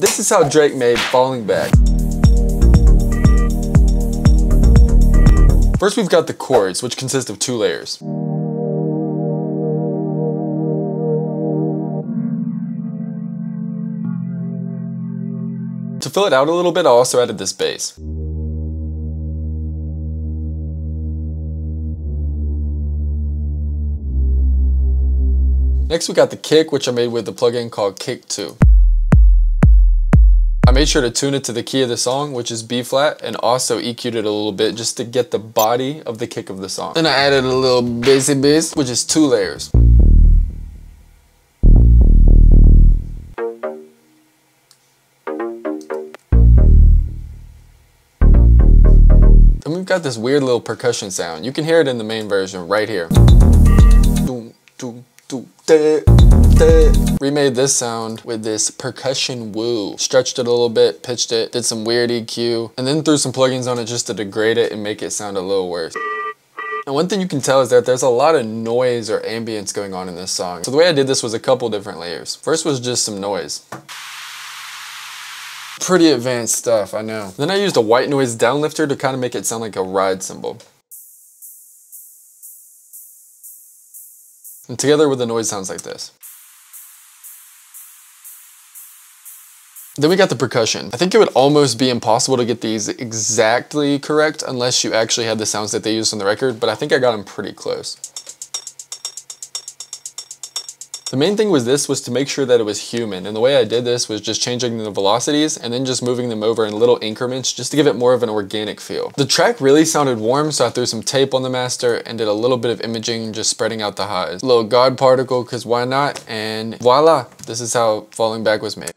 This is how Drake made Falling Back. First we've got the chords, which consist of two layers. To fill it out a little bit, I also added this bass. Next we got the kick, which I made with the plugin called Kick 2. Made sure to tune it to the key of the song, which is B flat, and also EQ'd it a little bit just to get the body of the kick of the song. Then I added a little bassy bass, which is two layers. And we've got this weird little percussion sound. You can hear it in the main version right here. Remade this sound with this percussion woo. Stretched it a little bit, pitched it, did some weird EQ, and then threw some plugins on it just to degrade it and make it sound a little worse. And one thing you can tell is that there's a lot of noise or ambience going on in this song. So the way I did this was a couple different layers. First was just some noise. Pretty advanced stuff, I know. Then I used a white noise downlifter to kind of make it sound like a ride cymbal. And together with the noise sounds like this. Then we got the percussion. I think it would almost be impossible to get these exactly correct unless you actually had the sounds that they used on the record, but I think I got them pretty close. The main thing was this was to make sure that it was human and the way I did this was just changing the velocities and then just moving them over in little increments just to give it more of an organic feel. The track really sounded warm so I threw some tape on the master and did a little bit of imaging just spreading out the highs. A little God particle because why not and voila this is how Falling Back was made.